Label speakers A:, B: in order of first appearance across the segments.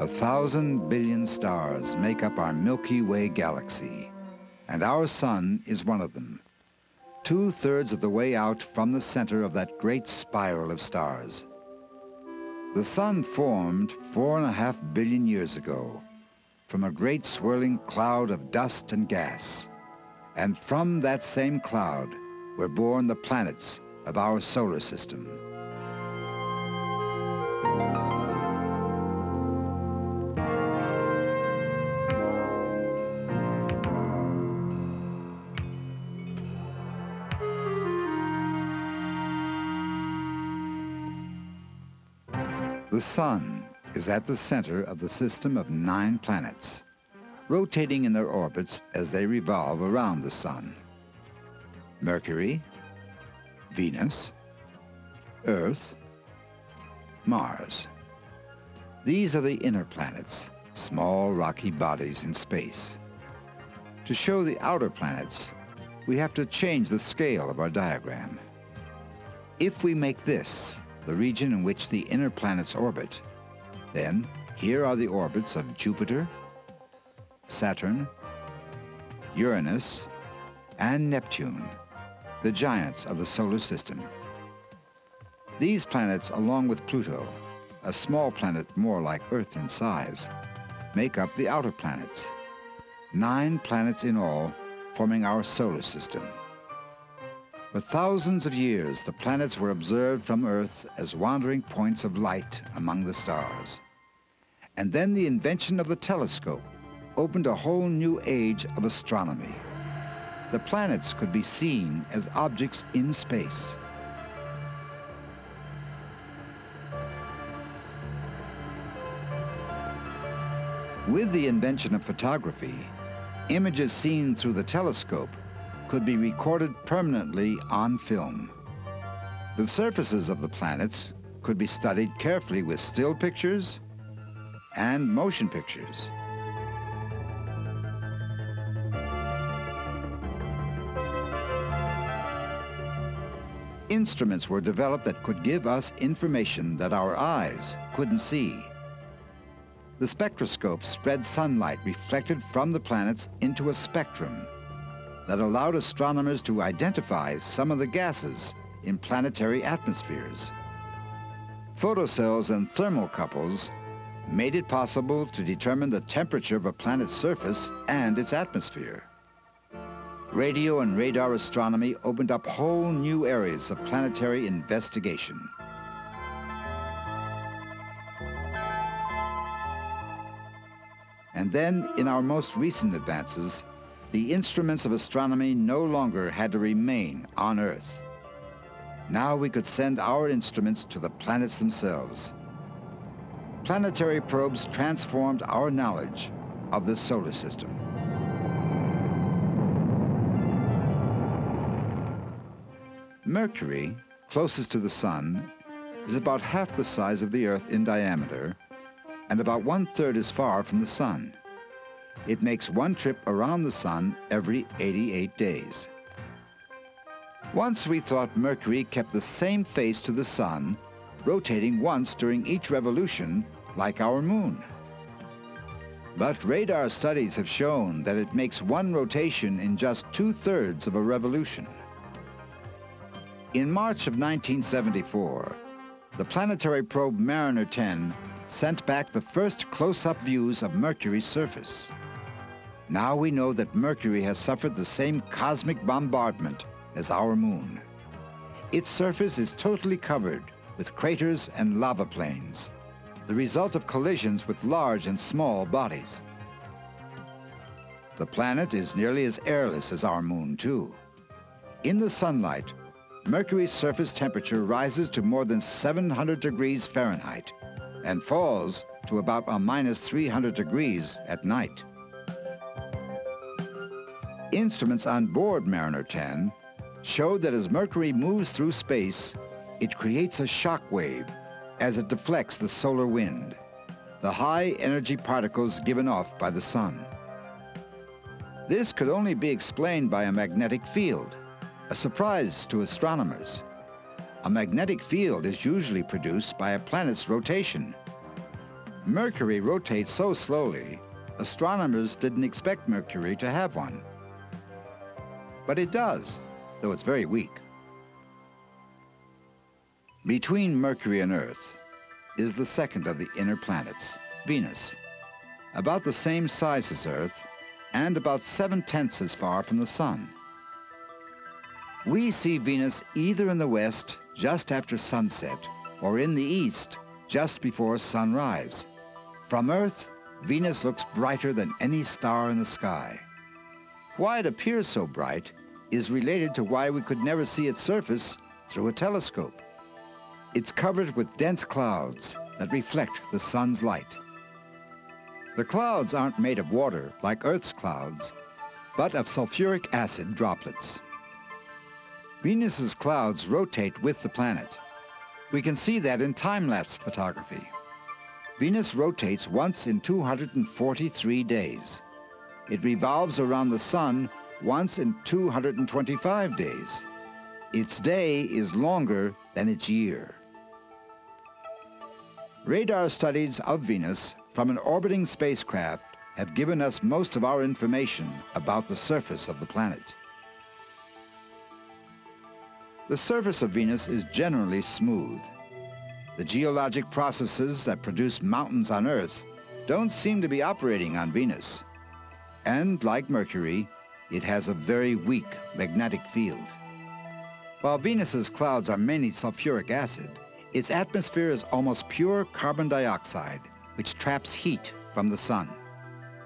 A: A thousand billion stars make up our Milky Way galaxy, and our sun is one of them, two-thirds of the way out from the center of that great spiral of stars. The sun formed four and a half billion years ago from a great swirling cloud of dust and gas. And from that same cloud were born the planets of our solar system. The Sun is at the center of the system of nine planets, rotating in their orbits as they revolve around the Sun. Mercury, Venus, Earth, Mars. These are the inner planets, small rocky bodies in space. To show the outer planets, we have to change the scale of our diagram. If we make this the region in which the inner planets orbit. Then, here are the orbits of Jupiter, Saturn, Uranus, and Neptune, the giants of the solar system. These planets, along with Pluto, a small planet more like Earth in size, make up the outer planets. Nine planets in all, forming our solar system. For thousands of years, the planets were observed from Earth as wandering points of light among the stars. And then the invention of the telescope opened a whole new age of astronomy. The planets could be seen as objects in space. With the invention of photography, images seen through the telescope could be recorded permanently on film. The surfaces of the planets could be studied carefully with still pictures and motion pictures. Instruments were developed that could give us information that our eyes couldn't see. The spectroscope spread sunlight reflected from the planets into a spectrum that allowed astronomers to identify some of the gases in planetary atmospheres. Photocells and thermocouples made it possible to determine the temperature of a planet's surface and its atmosphere. Radio and radar astronomy opened up whole new areas of planetary investigation. And then, in our most recent advances, the instruments of astronomy no longer had to remain on Earth. Now we could send our instruments to the planets themselves. Planetary probes transformed our knowledge of the solar system. Mercury, closest to the Sun, is about half the size of the Earth in diameter and about one-third as far from the Sun. It makes one trip around the sun every 88 days. Once we thought Mercury kept the same face to the sun, rotating once during each revolution, like our moon. But radar studies have shown that it makes one rotation in just two-thirds of a revolution. In March of 1974, the planetary probe Mariner 10 sent back the first close-up views of Mercury's surface. Now we know that Mercury has suffered the same cosmic bombardment as our moon. Its surface is totally covered with craters and lava plains, the result of collisions with large and small bodies. The planet is nearly as airless as our moon, too. In the sunlight, Mercury's surface temperature rises to more than 700 degrees Fahrenheit and falls to about a minus 300 degrees at night. Instruments on board Mariner 10 showed that as Mercury moves through space, it creates a shock wave as it deflects the solar wind, the high energy particles given off by the sun. This could only be explained by a magnetic field, a surprise to astronomers. A magnetic field is usually produced by a planet's rotation. Mercury rotates so slowly, astronomers didn't expect Mercury to have one. But it does, though it's very weak. Between Mercury and Earth is the second of the inner planets, Venus, about the same size as Earth and about seven-tenths as far from the Sun. We see Venus either in the west just after sunset or in the east just before sunrise. From Earth, Venus looks brighter than any star in the sky. Why it appears so bright is related to why we could never see its surface through a telescope. It's covered with dense clouds that reflect the sun's light. The clouds aren't made of water like Earth's clouds, but of sulfuric acid droplets. Venus's clouds rotate with the planet. We can see that in time-lapse photography. Venus rotates once in 243 days. It revolves around the sun once in 225 days. Its day is longer than its year. Radar studies of Venus from an orbiting spacecraft have given us most of our information about the surface of the planet. The surface of Venus is generally smooth. The geologic processes that produce mountains on Earth don't seem to be operating on Venus. And like Mercury, it has a very weak magnetic field. While Venus's clouds are mainly sulfuric acid, its atmosphere is almost pure carbon dioxide, which traps heat from the sun.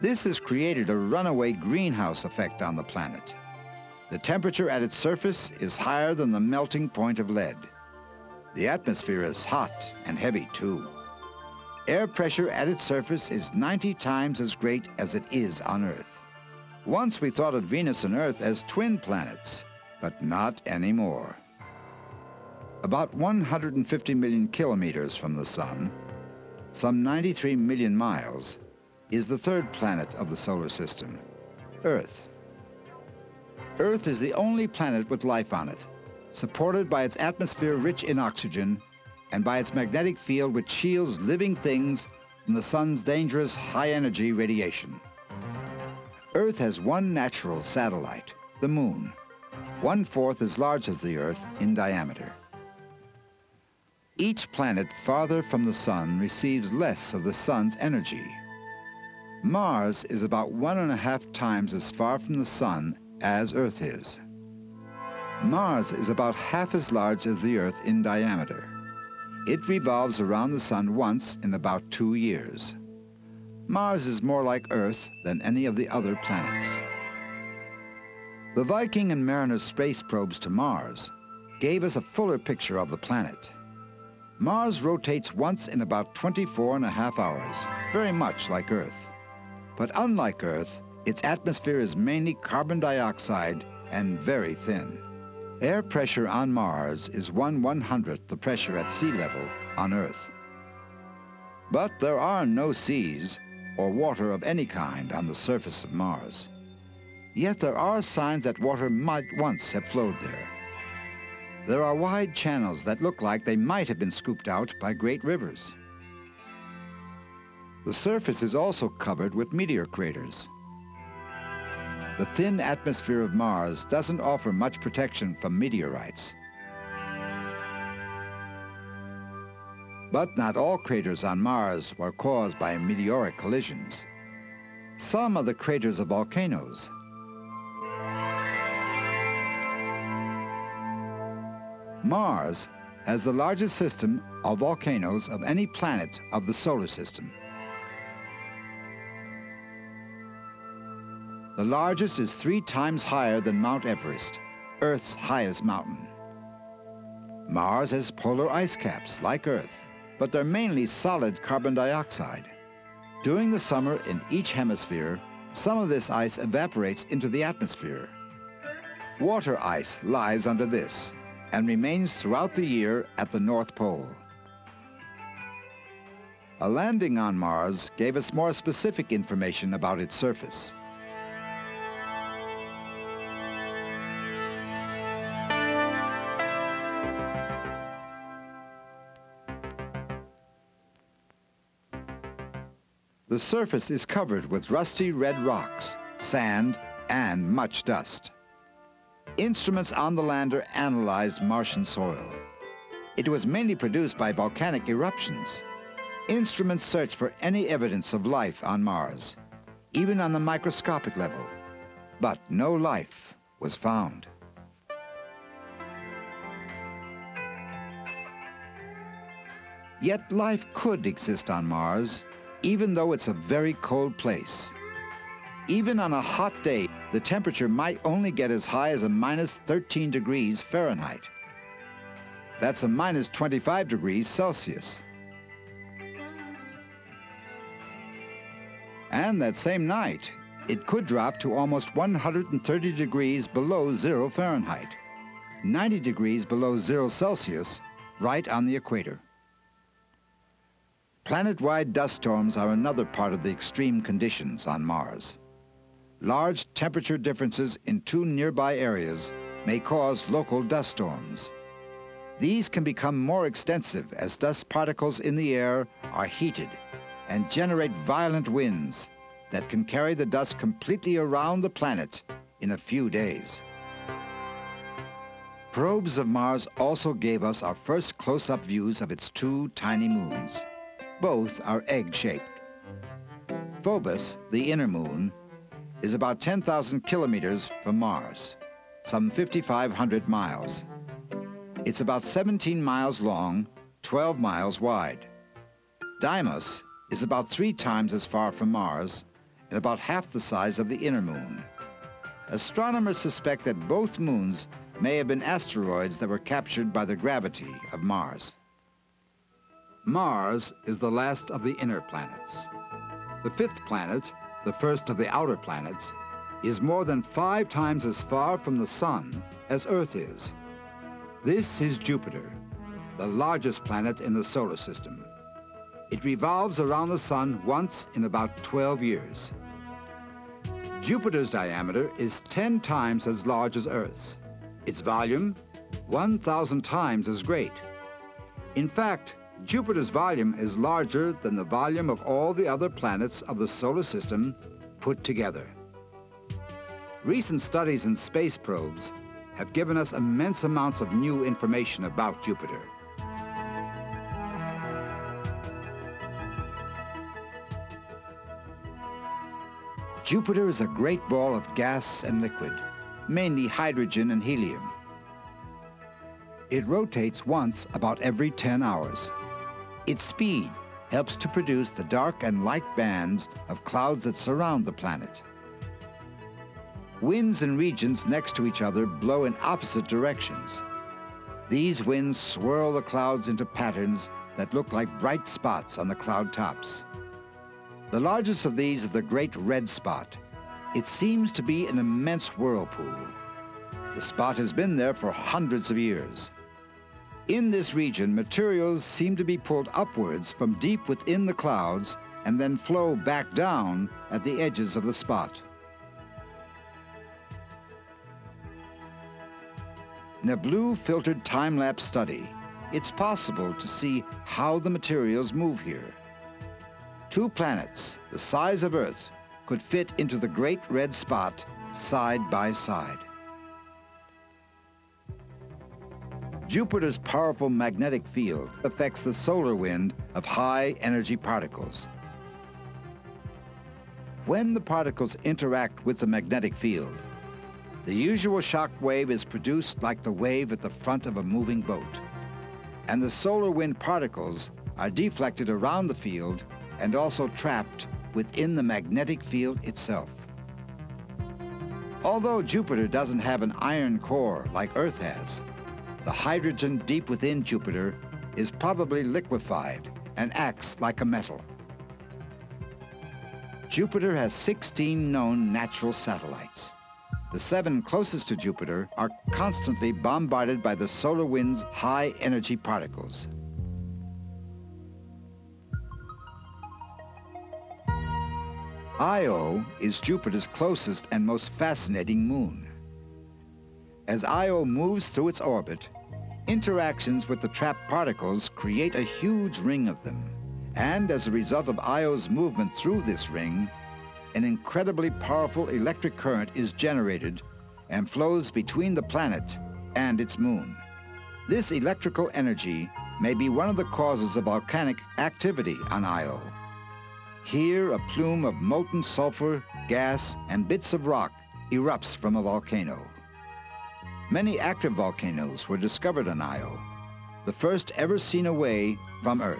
A: This has created a runaway greenhouse effect on the planet. The temperature at its surface is higher than the melting point of lead. The atmosphere is hot and heavy too. Air pressure at its surface is 90 times as great as it is on Earth. Once we thought of Venus and Earth as twin planets, but not anymore. About 150 million kilometers from the Sun, some 93 million miles, is the third planet of the solar system, Earth. Earth is the only planet with life on it, supported by its atmosphere rich in oxygen and by its magnetic field which shields living things from the sun's dangerous high-energy radiation. Earth has one natural satellite, the moon, one-fourth as large as the Earth in diameter. Each planet farther from the sun receives less of the sun's energy. Mars is about one and a half times as far from the sun as Earth is. Mars is about half as large as the Earth in diameter. It revolves around the sun once in about two years. Mars is more like Earth than any of the other planets. The Viking and Mariner space probes to Mars gave us a fuller picture of the planet. Mars rotates once in about 24 and a half hours, very much like Earth. But unlike Earth, its atmosphere is mainly carbon dioxide and very thin. Air pressure on Mars is 1 100th the pressure at sea level on Earth. But there are no seas or water of any kind on the surface of Mars. Yet there are signs that water might once have flowed there. There are wide channels that look like they might have been scooped out by great rivers. The surface is also covered with meteor craters. The thin atmosphere of Mars doesn't offer much protection from meteorites. But not all craters on Mars were caused by meteoric collisions. Some are the craters of volcanoes, Mars has the largest system of volcanoes of any planet of the solar system. The largest is three times higher than Mount Everest, Earth's highest mountain. Mars has polar ice caps, like Earth, but they're mainly solid carbon dioxide. During the summer in each hemisphere, some of this ice evaporates into the atmosphere. Water ice lies under this and remains throughout the year at the North Pole. A landing on Mars gave us more specific information about its surface. The surface is covered with rusty red rocks, sand, and much dust. Instruments on the lander analyzed Martian soil. It was mainly produced by volcanic eruptions. Instruments searched for any evidence of life on Mars, even on the microscopic level. But no life was found. Yet life could exist on Mars, even though it's a very cold place. Even on a hot day, the temperature might only get as high as a minus 13 degrees Fahrenheit. That's a minus 25 degrees Celsius. And that same night, it could drop to almost 130 degrees below zero Fahrenheit, 90 degrees below zero Celsius, right on the equator. Planet-wide dust storms are another part of the extreme conditions on Mars. Large temperature differences in two nearby areas may cause local dust storms. These can become more extensive as dust particles in the air are heated and generate violent winds that can carry the dust completely around the planet in a few days. Probes of Mars also gave us our first close-up views of its two tiny moons. Both are egg-shaped. Phobos, the inner moon, is about 10,000 kilometers from Mars, some 5,500 miles. It's about 17 miles long, 12 miles wide. Deimos is about three times as far from Mars and about half the size of the inner moon. Astronomers suspect that both moons may have been asteroids that were captured by the gravity of Mars. Mars is the last of the inner planets. The fifth planet, the first of the outer planets, is more than five times as far from the sun as Earth is. This is Jupiter, the largest planet in the solar system. It revolves around the sun once in about 12 years. Jupiter's diameter is 10 times as large as Earth's. Its volume, 1,000 times as great. In fact, Jupiter's volume is larger than the volume of all the other planets of the solar system put together. Recent studies in space probes have given us immense amounts of new information about Jupiter. Jupiter is a great ball of gas and liquid, mainly hydrogen and helium. It rotates once about every 10 hours. Its speed helps to produce the dark and light bands of clouds that surround the planet. Winds in regions next to each other blow in opposite directions. These winds swirl the clouds into patterns that look like bright spots on the cloud tops. The largest of these is the Great Red Spot. It seems to be an immense whirlpool. The spot has been there for hundreds of years. In this region, materials seem to be pulled upwards from deep within the clouds and then flow back down at the edges of the spot. In a blue filtered time-lapse study, it's possible to see how the materials move here. Two planets the size of Earth could fit into the great red spot side by side. Jupiter's powerful magnetic field affects the solar wind of high energy particles. When the particles interact with the magnetic field, the usual shock wave is produced like the wave at the front of a moving boat. And the solar wind particles are deflected around the field and also trapped within the magnetic field itself. Although Jupiter doesn't have an iron core like Earth has, the hydrogen deep within Jupiter is probably liquefied and acts like a metal. Jupiter has 16 known natural satellites. The seven closest to Jupiter are constantly bombarded by the solar wind's high energy particles. Io is Jupiter's closest and most fascinating moon. As Io moves through its orbit, interactions with the trapped particles create a huge ring of them, And as a result of Io's movement through this ring, an incredibly powerful electric current is generated and flows between the planet and its moon. This electrical energy may be one of the causes of volcanic activity on Io. Here, a plume of molten sulfur, gas, and bits of rock erupts from a volcano. Many active volcanoes were discovered on Io, the first ever seen away from Earth.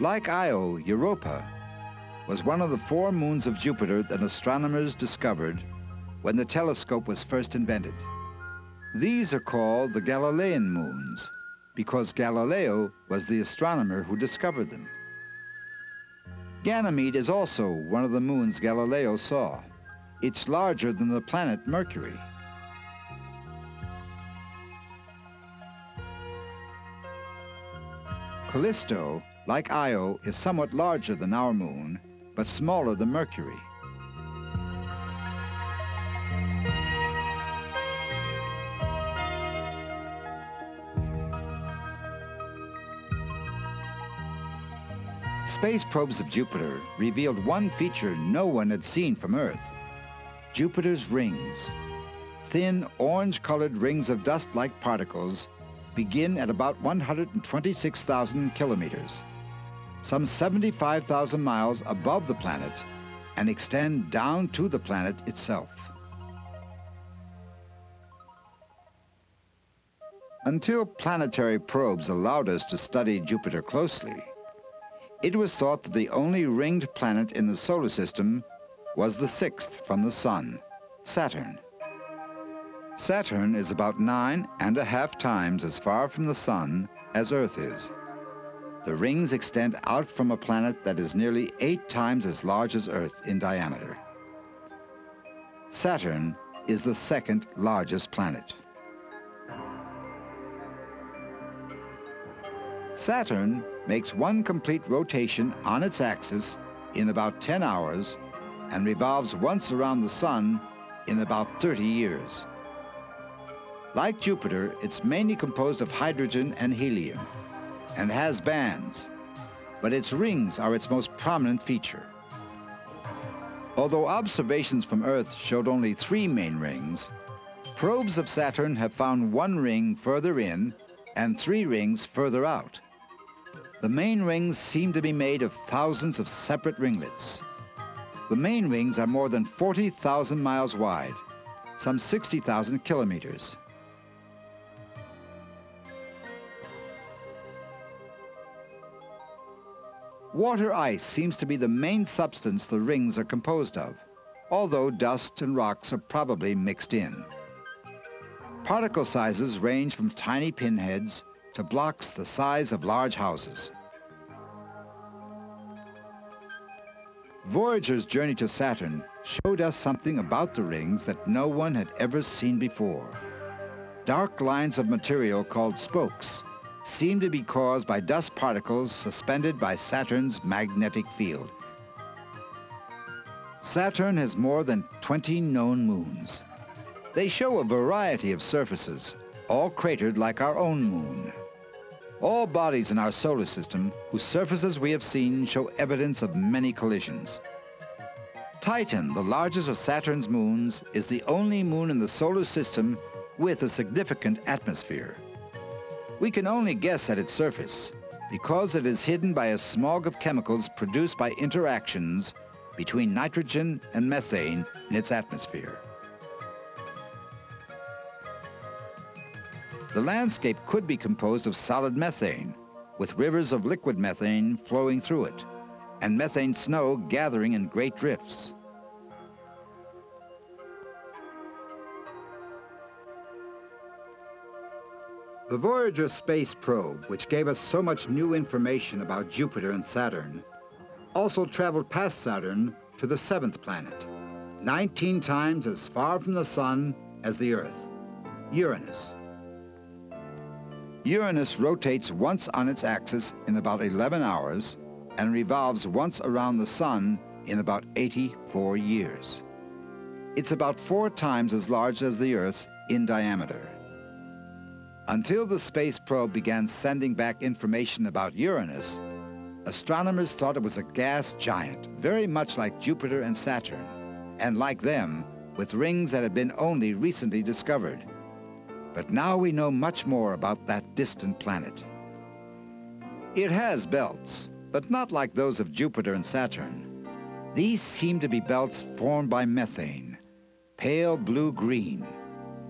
A: Like Io, Europa was one of the four moons of Jupiter that astronomers discovered when the telescope was first invented. These are called the Galilean moons because Galileo was the astronomer who discovered them. Ganymede is also one of the moons Galileo saw. It's larger than the planet Mercury. Callisto, like Io, is somewhat larger than our moon, but smaller than Mercury. Space probes of Jupiter revealed one feature no one had seen from Earth. Jupiter's rings. Thin, orange-colored rings of dust-like particles begin at about 126,000 kilometers, some 75,000 miles above the planet, and extend down to the planet itself. Until planetary probes allowed us to study Jupiter closely, it was thought that the only ringed planet in the solar system was the sixth from the Sun, Saturn. Saturn is about nine and a half times as far from the Sun as Earth is. The rings extend out from a planet that is nearly eight times as large as Earth in diameter. Saturn is the second largest planet. Saturn makes one complete rotation on its axis in about 10 hours and revolves once around the Sun in about 30 years. Like Jupiter, it's mainly composed of hydrogen and helium and has bands, but its rings are its most prominent feature. Although observations from Earth showed only three main rings, probes of Saturn have found one ring further in and three rings further out. The main rings seem to be made of thousands of separate ringlets. The main rings are more than 40,000 miles wide, some 60,000 kilometers. Water ice seems to be the main substance the rings are composed of, although dust and rocks are probably mixed in. Particle sizes range from tiny pinheads to blocks the size of large houses. Voyager's journey to Saturn showed us something about the rings that no one had ever seen before. Dark lines of material called spokes seem to be caused by dust particles suspended by Saturn's magnetic field. Saturn has more than 20 known moons. They show a variety of surfaces, all cratered like our own moon. All bodies in our solar system whose surfaces we have seen show evidence of many collisions. Titan, the largest of Saturn's moons, is the only moon in the solar system with a significant atmosphere. We can only guess at its surface because it is hidden by a smog of chemicals produced by interactions between nitrogen and methane in its atmosphere. The landscape could be composed of solid methane, with rivers of liquid methane flowing through it, and methane snow gathering in great drifts. The Voyager space probe, which gave us so much new information about Jupiter and Saturn, also traveled past Saturn to the seventh planet, 19 times as far from the Sun as the Earth, Uranus. Uranus rotates once on its axis in about 11 hours and revolves once around the Sun in about 84 years. It's about four times as large as the Earth in diameter. Until the space probe began sending back information about Uranus, astronomers thought it was a gas giant, very much like Jupiter and Saturn, and like them, with rings that had been only recently discovered. But now we know much more about that distant planet. It has belts, but not like those of Jupiter and Saturn. These seem to be belts formed by methane, pale blue-green,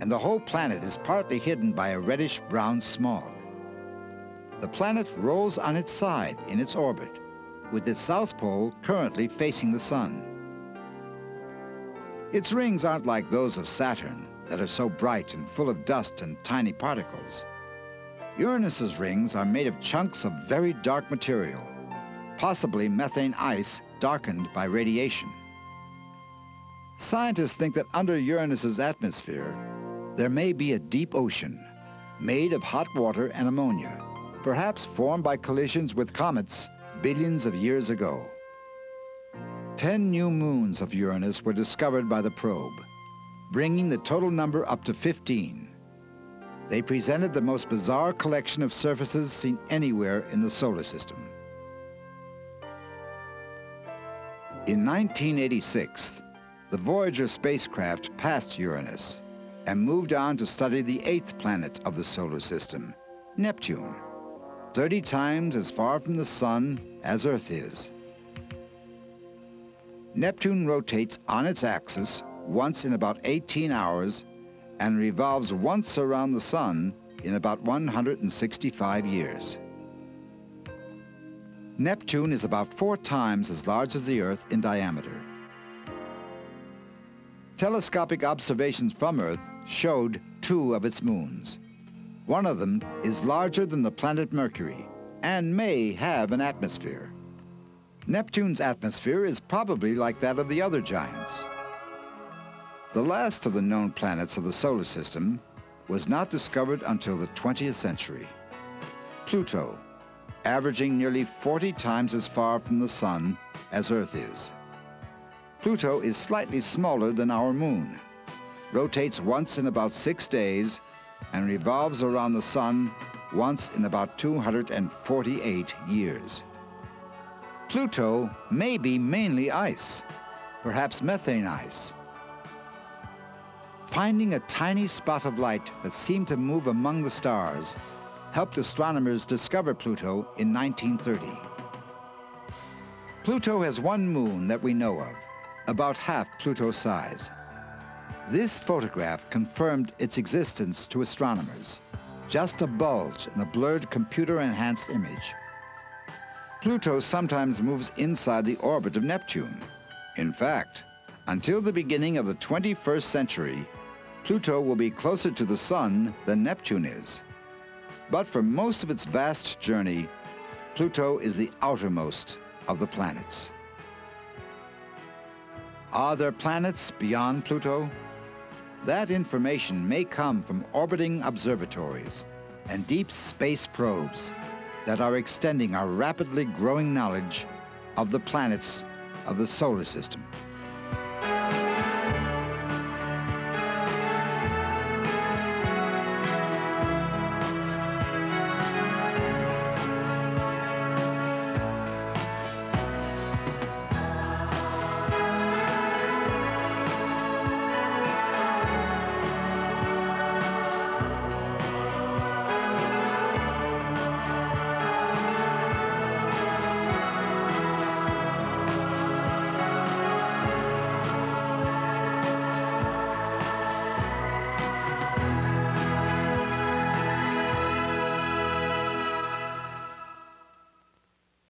A: and the whole planet is partly hidden by a reddish-brown smog. The planet rolls on its side in its orbit, with its south pole currently facing the sun. Its rings aren't like those of Saturn, that are so bright and full of dust and tiny particles. Uranus's rings are made of chunks of very dark material, possibly methane ice darkened by radiation. Scientists think that under Uranus's atmosphere, there may be a deep ocean made of hot water and ammonia, perhaps formed by collisions with comets billions of years ago. Ten new moons of Uranus were discovered by the probe, bringing the total number up to 15. They presented the most bizarre collection of surfaces seen anywhere in the solar system. In 1986, the Voyager spacecraft passed Uranus and moved on to study the eighth planet of the solar system, Neptune, 30 times as far from the sun as Earth is. Neptune rotates on its axis once in about 18 hours and revolves once around the sun in about 165 years. Neptune is about four times as large as the Earth in diameter. Telescopic observations from Earth showed two of its moons. One of them is larger than the planet Mercury and may have an atmosphere. Neptune's atmosphere is probably like that of the other giants. The last of the known planets of the solar system was not discovered until the 20th century. Pluto, averaging nearly 40 times as far from the sun as Earth is. Pluto is slightly smaller than our moon, rotates once in about six days, and revolves around the sun once in about 248 years. Pluto may be mainly ice, perhaps methane ice, Finding a tiny spot of light that seemed to move among the stars helped astronomers discover Pluto in 1930. Pluto has one moon that we know of, about half Pluto's size. This photograph confirmed its existence to astronomers, just a bulge in a blurred computer-enhanced image. Pluto sometimes moves inside the orbit of Neptune. In fact, until the beginning of the 21st century, Pluto will be closer to the Sun than Neptune is. But for most of its vast journey, Pluto is the outermost of the planets. Are there planets beyond Pluto? That information may come from orbiting observatories and deep space probes that are extending our rapidly growing knowledge of the planets of the solar system.